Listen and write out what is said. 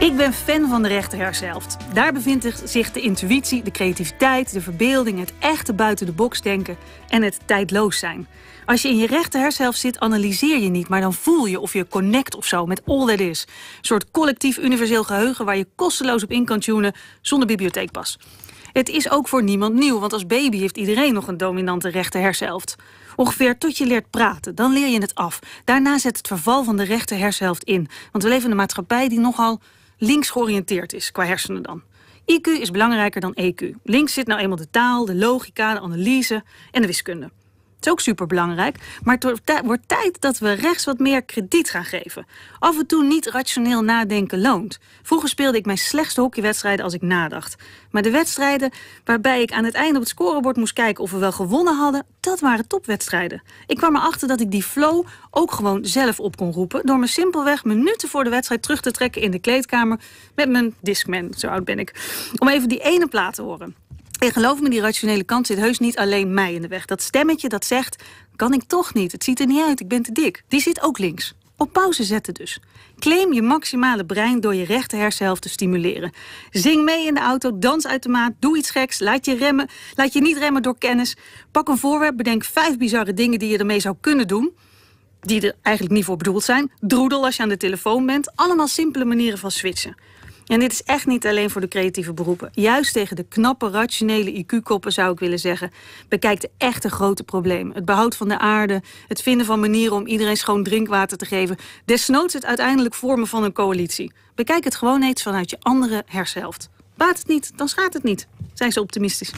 Ik ben fan van de rechter hersenhelft. Daar bevindt zich de intuïtie, de creativiteit, de verbeelding, het echte buiten de box denken en het tijdloos zijn. Als je in je rechter hersenhelft zit, analyseer je niet, maar dan voel je of je connect of zo met all that is. Een soort collectief universeel geheugen waar je kosteloos op in kan tunen zonder bibliotheekpas. Het is ook voor niemand nieuw, want als baby heeft iedereen nog een dominante rechter hersenhelft. Ongeveer tot je leert praten, dan leer je het af. Daarna zet het verval van de rechter in. Want we leven in een maatschappij die nogal links georiënteerd is, qua hersenen dan. IQ is belangrijker dan EQ. Links zit nou eenmaal de taal, de logica, de analyse en de wiskunde. Het is ook superbelangrijk, maar het wordt tijd dat we rechts wat meer krediet gaan geven. Af en toe niet rationeel nadenken loont. Vroeger speelde ik mijn slechtste hockeywedstrijden als ik nadacht. Maar de wedstrijden waarbij ik aan het einde op het scorebord moest kijken of we wel gewonnen hadden, dat waren topwedstrijden. Ik kwam erachter dat ik die flow ook gewoon zelf op kon roepen door me simpelweg minuten voor de wedstrijd terug te trekken in de kleedkamer met mijn Discman, zo oud ben ik, om even die ene plaat te horen. En geloof me, die rationele kant zit heus niet alleen mij in de weg. Dat stemmetje dat zegt, kan ik toch niet, het ziet er niet uit, ik ben te dik. Die zit ook links. Op pauze zetten dus. Claim je maximale brein door je rechter hersenhelft te stimuleren. Zing mee in de auto, dans uit de maat, doe iets geks, laat je, remmen, laat je niet remmen door kennis. Pak een voorwerp, bedenk vijf bizarre dingen die je ermee zou kunnen doen die er eigenlijk niet voor bedoeld zijn. Droedel als je aan de telefoon bent. Allemaal simpele manieren van switchen. En dit is echt niet alleen voor de creatieve beroepen. Juist tegen de knappe, rationele IQ-koppen zou ik willen zeggen... bekijk de echte grote problemen. Het behoud van de aarde, het vinden van manieren om iedereen schoon drinkwater te geven... desnoods het uiteindelijk vormen van een coalitie. Bekijk het gewoon eens vanuit je andere hersenhelft. Baat het niet, dan schaadt het niet. Zijn ze optimistisch.